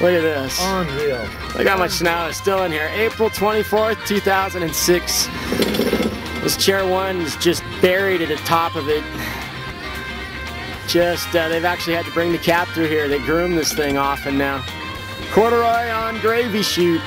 Look at this. Unreal. Look how much snow is still in here. April 24th, 2006. This chair one is just buried at the top of it. Just, uh, they've actually had to bring the cap through here. They groom this thing often now. Corduroy on Gravy Chute.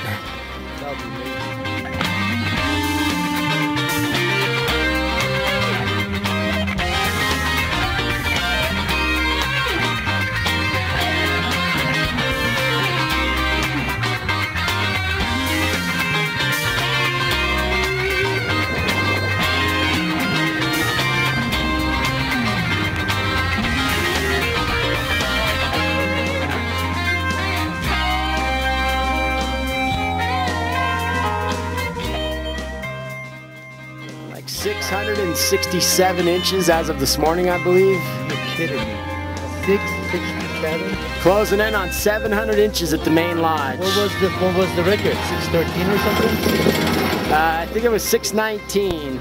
Like 667 inches as of this morning, I believe. You're kidding me. Six sixty-seven. Closing in on 700 inches at the main lodge. What was the what was the record? Six thirteen or something? Uh, I think it was 619.